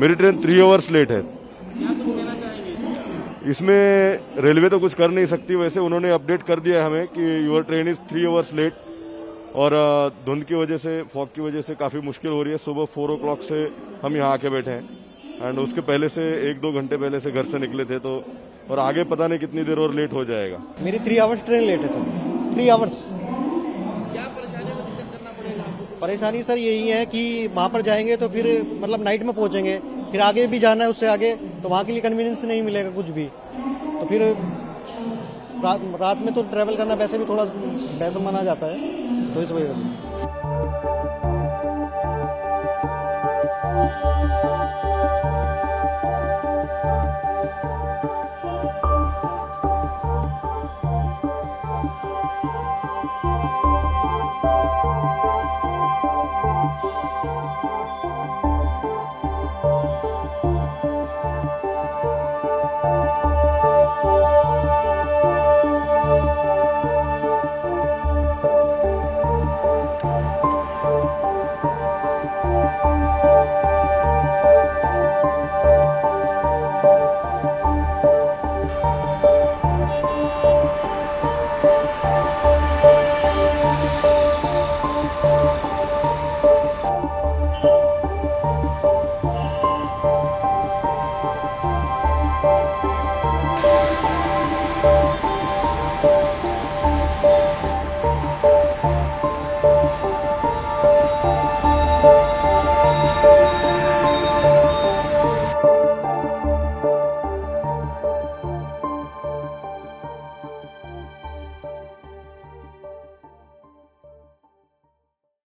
मेरी train three hours late है। इसमें रेलवे तो कुछ कर नहीं सकती, वैसे उन्होंने अपडेट कर दिया हमें कि your train is three hours late और धुंध की वजह से फॉग की वजह से काफ़ी मुश्किल हो रही है। सुबह फोर ओ से हम यहाँ आके बैठे हैं। एंड उसके पहले से, एक दो घंटे पहले से घर से निकले थे तो और आगे पता नहीं कितनी देर और लेट हो जाएगा। मेरी थ्री आवर्स ट्रेन लेट है सर थ्री आवर्स क्या परेशानी का दिक्कत करना पड़ेगा आपको परेशानी सर यही है कि वहाँ पर जाएँगे तो फिर मतलब नाइट में पहुँचेंगे। फिर आगे भी जाना है उससे आगे तो वहाँ के लिए कन्वीनियंस नहीं मिलेगा कुछ भी। तो फिर रात रात में तो ट्रैवल करना वैसे भी थोड़ा वैसे माना जाता है तो इस वजह से।